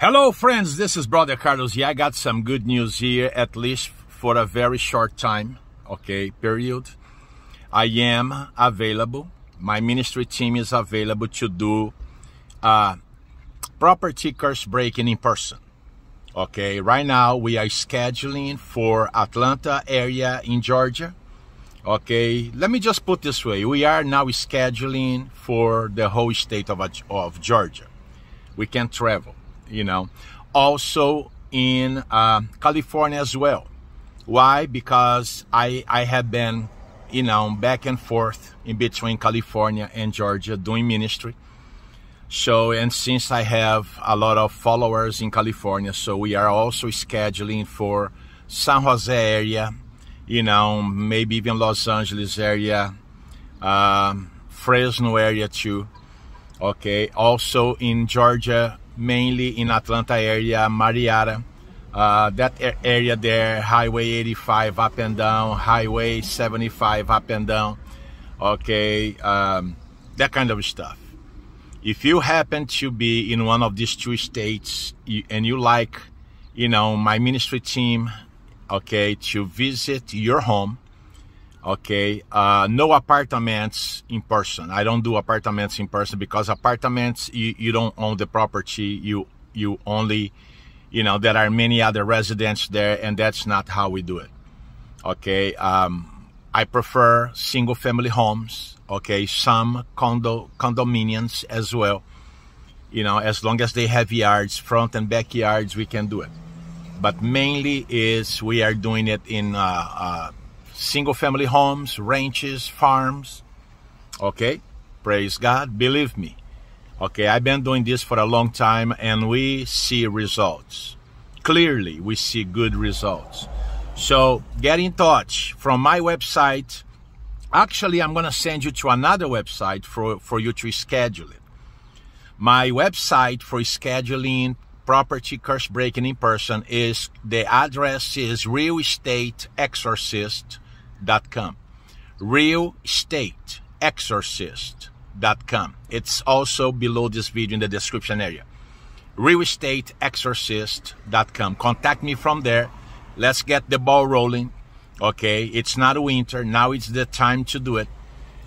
Hello, friends. This is Brother Carlos. Yeah, I got some good news here, at least for a very short time. Okay, period. I am available. My ministry team is available to do uh, property curse breaking in person. Okay, right now we are scheduling for Atlanta area in Georgia. Okay, let me just put this way: we are now scheduling for the whole state of of Georgia. We can travel you know. Also in uh, California as well. Why? Because I I have been, you know, back and forth in between California and Georgia doing ministry. So and since I have a lot of followers in California, so we are also scheduling for San Jose area, you know, maybe even Los Angeles area, um, Fresno area too. Okay, also in Georgia, mainly in Atlanta area, Marietta, uh, that area there, Highway 85 up and down, Highway 75 up and down, okay, um, that kind of stuff. If you happen to be in one of these two states and you like, you know, my ministry team, okay, to visit your home, okay uh, no apartments in person. I don't do apartments in person because apartments you, you don't own the property. You you only you know there are many other residents there and that's not how we do it. Okay um, i prefer single family homes okay some condo condominiums as well. You know as long as they have yards front and backyards we can do it. But mainly is we are doing it in uh, uh, single family homes, ranches, farms. Okay, praise God. Believe me. Okay, I've been doing this for a long time and we see results. Clearly, we see good results. So get in touch from my website. Actually, I'm going to send you to another website for, for you to schedule it. My website for scheduling property curse breaking in person is the address is real estate exorcist realestateexorcist.com. Realestateexorcist.com. It's also below this video in the description area. Realestateexorcist.com. Contact me from there. Let's get the ball rolling. Okay, it's not winter. Now it's the time to do it.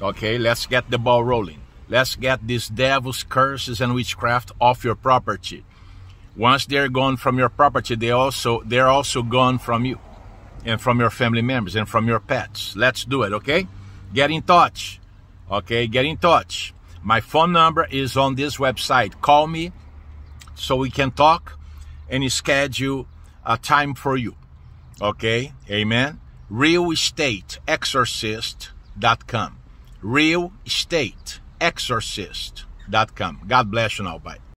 Okay, let's get the ball rolling. Let's get these devil's curses and witchcraft off your property. Once they're gone from your property, they also they're also gone from you and from your family members and from your pets. Let's do it, okay? Get in touch. Okay, get in touch. My phone number is on this website. Call me so we can talk and schedule a time for you. Okay, amen. RealEstateExorcist.com. RealEstateExorcist.com. God bless you now. Bye.